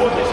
What is